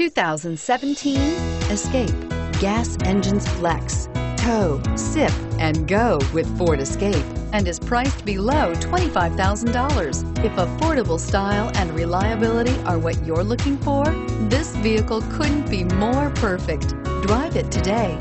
2017 Escape. Gas engines flex, tow, sip, and go with Ford Escape and is priced below $25,000. If affordable style and reliability are what you're looking for, this vehicle couldn't be more perfect. Drive it today.